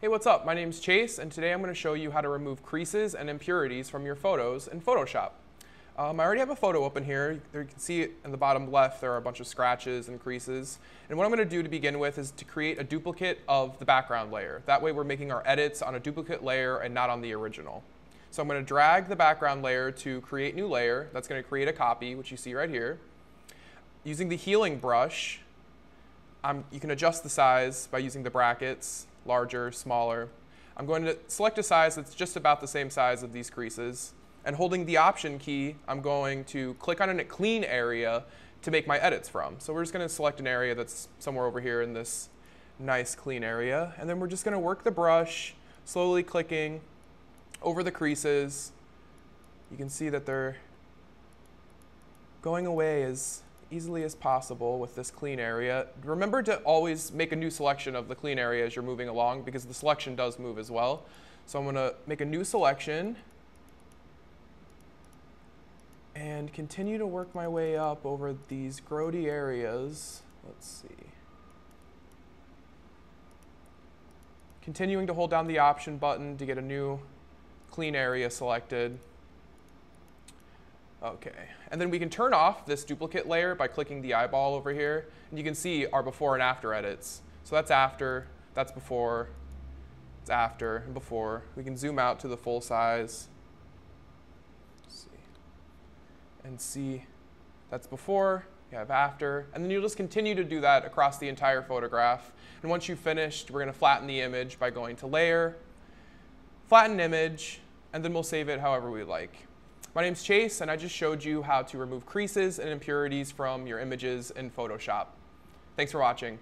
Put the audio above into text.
Hey, what's up? My name's Chase, and today I'm going to show you how to remove creases and impurities from your photos in Photoshop. Um, I already have a photo open here. There you can see in the bottom left there are a bunch of scratches and creases. And what I'm going to do to begin with is to create a duplicate of the background layer. That way we're making our edits on a duplicate layer and not on the original. So I'm going to drag the background layer to create new layer. That's going to create a copy, which you see right here. Using the healing brush, I'm, you can adjust the size by using the brackets larger, smaller. I'm going to select a size that's just about the same size of these creases. And holding the Option key, I'm going to click on a clean area to make my edits from. So we're just going to select an area that's somewhere over here in this nice clean area. And then we're just going to work the brush, slowly clicking over the creases. You can see that they're going away as easily as possible with this clean area. Remember to always make a new selection of the clean area as you're moving along because the selection does move as well. So I'm going to make a new selection and continue to work my way up over these grody areas. Let's see. Continuing to hold down the option button to get a new clean area selected. Okay, and then we can turn off this duplicate layer by clicking the eyeball over here, and you can see our before and after edits. So that's after, that's before, it's after, and before. We can zoom out to the full size. see. And see that's before, you have after, and then you'll just continue to do that across the entire photograph. And once you've finished, we're gonna flatten the image by going to Layer, Flatten Image, and then we'll save it however we like. My name's Chase, and I just showed you how to remove creases and impurities from your images in Photoshop. Thanks for watching.